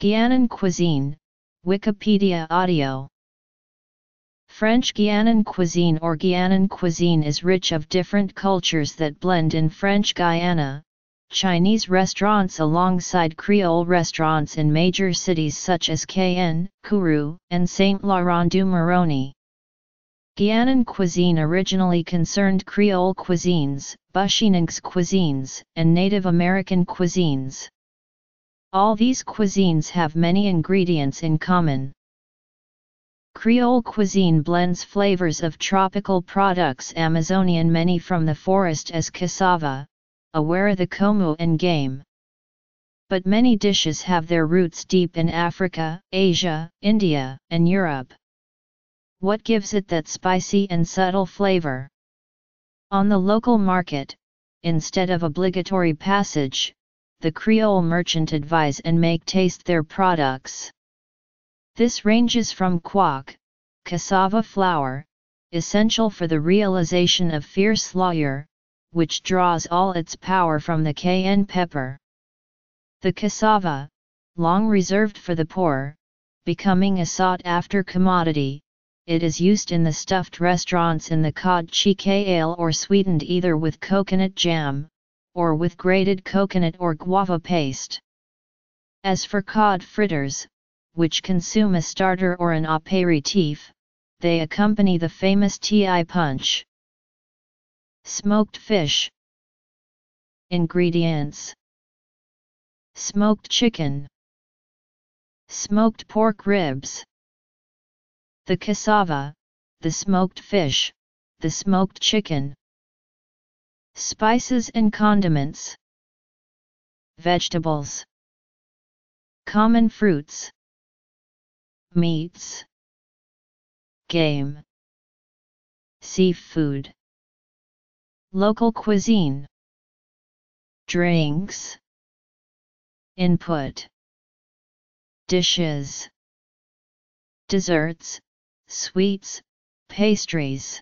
Guianan cuisine, Wikipedia audio. French Guianan cuisine or Guianan cuisine is rich of different cultures that blend in French Guiana, Chinese restaurants alongside Creole restaurants in major cities such as Cayenne, Kourou, and Saint-Laurent-du-Maroni. Guianan cuisine originally concerned Creole cuisines, Bushinengue cuisines, and Native American cuisines. All these cuisines have many ingredients in common. Creole cuisine blends flavors of tropical products Amazonian many from the forest as cassava, awara the comou and game. But many dishes have their roots deep in Africa, Asia, India, and Europe. What gives it that spicy and subtle flavor? On the local market, instead of obligatory passage, the Creole merchant advise and make taste their products. This ranges from couac, cassava flour, essential for the realization of fierce lawyer, which draws all its power from the cayenne pepper. The cassava, long reserved for the poor, becoming a sought-after commodity, it is used in the stuffed restaurants in the cod chiquetaille or sweetened either with coconut jam, or with grated coconut or guava paste. As for cod fritters, which consume a starter or an aperitif, they accompany the famous TI punch. Smoked fish. Ingredients Smoked chicken, Smoked pork ribs, the cassava, the smoked fish, the smoked chicken. Spices and condiments. Vegetables. Common fruits. Meats. Game. Seafood. Local cuisine. Drinks. Input. Dishes. Desserts, sweets, pastries.